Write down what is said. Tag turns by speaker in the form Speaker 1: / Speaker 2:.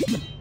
Speaker 1: you